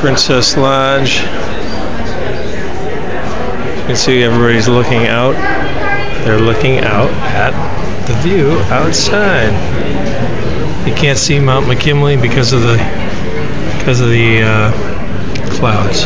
Princess Lodge. You can see everybody's looking out. They're looking out at the view outside. You can't see Mount McKinley because of the because of the uh, clouds.